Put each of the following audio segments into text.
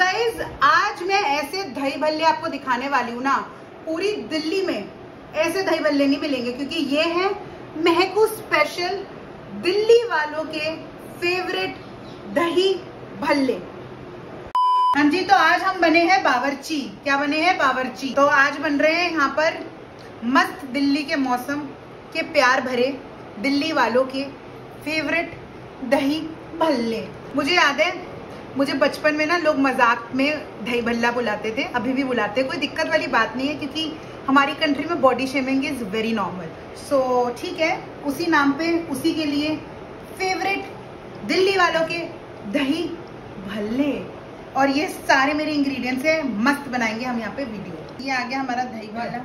Guys आज मैं ऐसे दही भल्ले आपको दिखाने वाली हूँ ना, पूरी दिल्ली में ऐसे दही भल्ले नहीं मिलेंगे, क्योंकि ये है महकू स्पेशल दिल्ली वालों के फेवरेट दही भल्ले हाँ जी तो आज हम बने हैं बावरची। क्या बने हैं? बावरची। तो आज बन रहे हैं यहाँ पर मस्त दिल्ली के मौसम के प्यार भरे दिल्ली वालों के फेवरेट दही भल्ले मुझे याद है मुझे बचपन में ना लोग मज़ाक में दही भल्ला बुलाते थे, अभी भी बुलाते कोई दिक्कत वाली बात नहीं है, क्योंकि हमारी कंट्री में body shaming is very normal so ठीक है, उसी नाम पे, उसी के लिए फेवरेट दिल्ली वालों के दही भल्ले और ये सारे मेरे इंग्रेडिएंट्स है, मस्त बनाएँगे हम यहाँ पे वीडियो ये आ गया हमारा दही भल्ला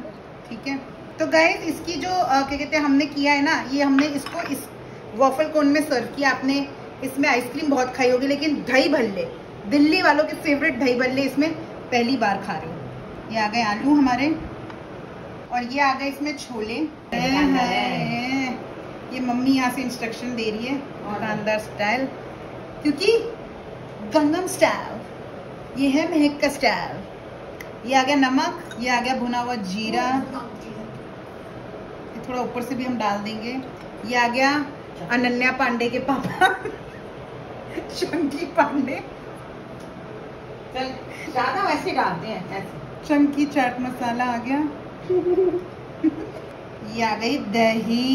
ठीक है। तो गए इसकी जो क्या कहते हैं, हमने किया है ना, ये हमने इसको इस वॉफल कोन में सर्व किया। आपने इसमें आइसक्रीम बहुत खाई होगी, लेकिन दही भल्ले। दिल्ली वालों के फेवरेट दही भल्ले इसमें पहली बार खा रहे हो। ये आ गए आलू हमारे, और ये आ गए इसमें छोले। ये मम्मी यहाँ से इंस्ट्रक्शन दे रही है और अंदर स्टाइल क्योंकि गंगम स्टाइल ये है महक का स्टाइल ये आ गया नमक, ये आ गया भुना हुआ जीरा। थोड़ा ऊपर से भी हम डाल देंगे। ये आ गया अनन्या पांडे के पापा। शंकी पांडे। चल ज़्यादा वैसे डालते हैं ऐसे। चंकी चाट मसाला आ गया। ये आ गई दही।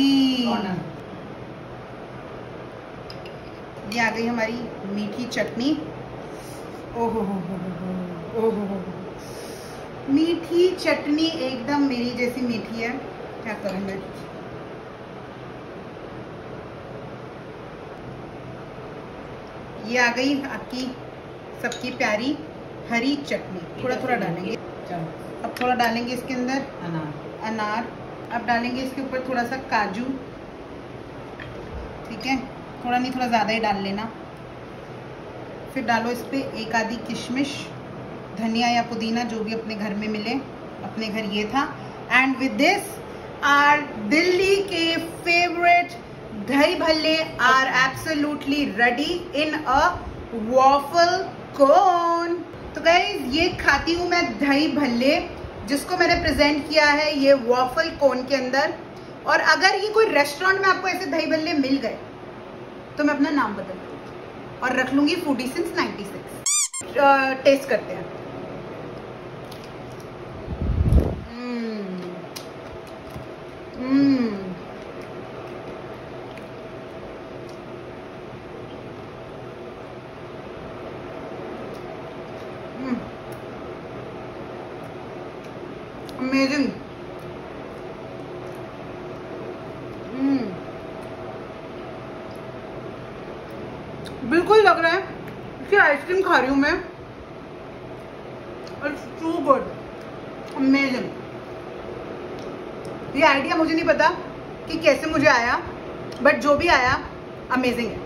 ये आ गई हमारी मीठी चटनी। ओहो हो हो हो ओहो हो। मीठी चटनी एकदम मेरी जैसी मीठी है। क्या करूँ मैं? ये आ गई आपकी सबकी प्यारी हरी चटनी। थोड़ा थोड़ा डालेंगे। अब थोड़ा डालेंगे इसके अंदर अनार। अनार। अब डालेंगे इसके ऊपर थोड़ा सा काजू। ठीक है? थोड़ा नहीं थोड़ा ज़्यादा ही डाल लेना। फिर डालो इस पर एक आधी किशमिश धनिया या पुदीना जो भी अपने घर में मिले। अपने घर ये था। And with this our Delhi के favourite dahi bhalle are absolutely ready in a waffle cone तो गाइज़ ये खाती हूँ मैं दही भल्ले जिसको मैंने प्रेजेंट किया है ये वॉफल कोन के अंदर। और अगर ये कोई रेस्टोरेंट में आपको ऐसे दही भल्ले मिल गए तो मैं अपना नाम बदल दूँगी और रख लूँगी फूडी सिंस 96 टेस्ट करते हैं। Amazing. Mm. बिल्कुल लग रहा है कि आइसक्रीम खा रही हूँ मैं। और टू गुड अमेजिंग ये आइडिया मुझे नहीं पता कि कैसे मुझे आया बट जो भी आया अमेजिंग है।